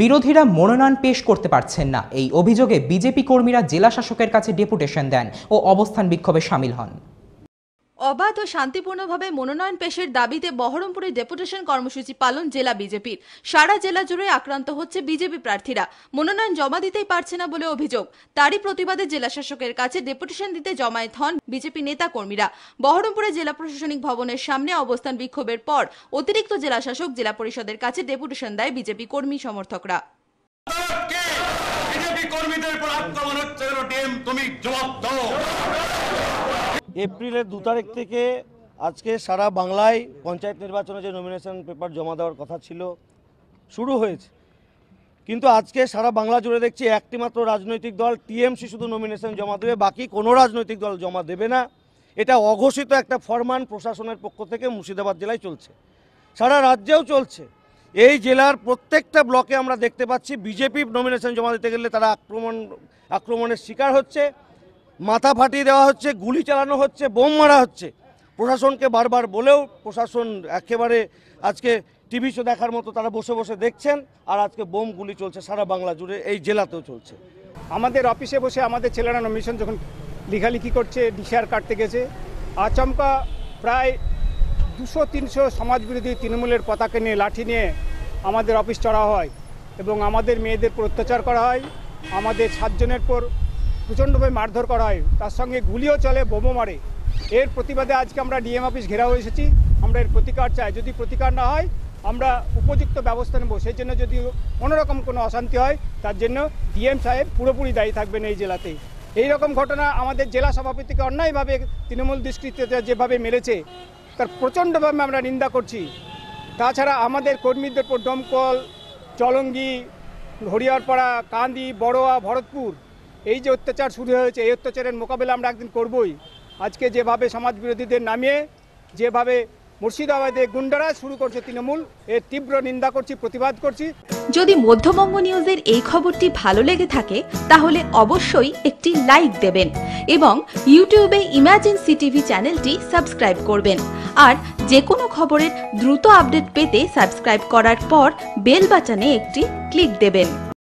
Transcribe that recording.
বিরোধীরা মনোনয়ন পেশ করতে পারছেন না। এই অভিযোগে বিজেপি কর্মীরা জেলা শাসকের কাছে ডেপুটেশন দেন ও অবস্থান বিক্ষোভে সামিল হন। অবাধ ও শান্তিপূর্ণভাবে মনোনয়ন পেশের দাবিতে বহরমপুরে ডেপুটেশন কর্মসূচি পালন জেলা বিজেপির। সারা জেলা জুড়ে আক্রান্ত হচ্ছে বিজেপি প্রার্থীরা। মনোনয়ন জমা দিতেই পারছে না বলে অভিযোগ। তারই প্রতিবাদে জেলা শাসকের কাছে ডেপুটেশন দিতে জমায়েত হন বিজেপি নেতা কর্মীরা। বহরমপুরে জেলা প্রশাসনিক ভবনের সামনে অবস্থান বিক্ষোভের পর অতিরিক্ত জেলা শাসক জেলা পরিষদের কাছে ডেপুটেশন দেয় বিজেপি কর্মী সমর্থকরা। কর্মীদের উপর আক্রমণ হচ্ছে তুমি জবাব দাও। এপ্রিলের দু তারিখ থেকে আজকে সারা বাংলায় পঞ্চায়েত নির্বাচনে যে নমিনেশন পেপার জমা দেওয়ার কথা ছিল, শুরু হয়েছে। কিন্তু আজকে সারা বাংলা জুড়ে দেখছি একটি মাত্র রাজনৈতিক দল, টিএমসি শুধু নমিনেশন জমা দেবে, বাকি কোনো রাজনৈতিক দল জমা দেবে না। এটা অঘোষিত একটা ফরমান প্রশাসনের পক্ষ থেকে মুর্শিদাবাদ জেলায় চলছে। সারা রাজ্যেও চলছে। এই জেলার প্রত্যেকটা ব্লকে আমরা দেখতে পাচ্ছি বিজেপি নমিনেশন জমা দিতে গেলে তারা আক্রমণ, আক্রমণের শিকার হচ্ছে। মাথা ফাটিয়ে দেওয়া হচ্ছে, গুলি চালানো হচ্ছে, বোম মারা হচ্ছে। প্রশাসনকে বারবার বলেও প্রশাসন একেবারে আজকে টিভি শো দেখার মতো তারা বসে বসে দেখছেন, আর আজকে বোম গুলি চলছে সারা বাংলা জুড়ে, এই জেলাতেও চলছে। আমাদের অফিসে বসে আমাদের ছেলেরা নমিশন যখন লিখালিখি করছে, ডিসিআর কাটতে গেছে, আচমকা প্রায় দুশো, তিনশো সমাজবিরোধী তৃণমূলের পতাকা নিয়ে, লাঠি নিয়ে আমাদের অফিস চড়া হয় এবং আমাদের মেয়েদের উপর অত্যাচার করা হয়। আমাদের সাতজনের পর প্রচণ্ডভাবে মারধর করা হয়। তার সঙ্গে গুলিও চলে বোমো মারে। এর প্রতিবাদে আজকে আমরা ডিএম অফিস ঘেরাও এসেছি। আমরা এর প্রতিকার চাই। যদি প্রতিকার না হয়, আমরা উপযুক্ত ব্যবস্থা নেব। সেই জন্য যদি কোনোরকম কোনো অশান্তি হয়, তার জন্য ডিএম সাহেব পুরোপুরি দায়ী থাকবেন এই জেলাতে। এই রকম ঘটনা আমাদের জেলা সভাপতিকে অন্যায়ভাবে তৃণমূল দুষ্কৃতীরা যেভাবে মেরেছে, তার প্রচণ্ডভাবে আমরা নিন্দা করছি। তাছাড়া আমাদের কর্মীদের উপর দমকল, চলঙ্গি হরিয়ারপাড়া কান্দি, বড়োয়া, ভরতপুর এই যে অত্যাচার শুরু হয়েছে, এই অত্যাচারের মোকাবেলা আমরা একদিন করবই। আজকে যেভাবে সমাজ বিরোধীদের নামিয়ে, যেভাবে মুর্শিদাবাদে গুন্ডারা শুরু করছে তৃণমূল, এর তীব্র নিন্দা করছি, প্রতিবাদ করছি। যদি মধ্যবঙ্গ নিউজের এই খবরটি ভালো লেগে থাকে, তাহলে অবশ্যই একটি লাইক দেবেন এবং ইউটিউবে ইমাজিন সিটিভি চ্যানেলটি সাবস্ক্রাইব করবেন। আর যে কোনো খবরের দ্রুত আপডেট পেতে সাবস্ক্রাইব করার পর বেল বাটনে একটি ক্লিক দেবেন।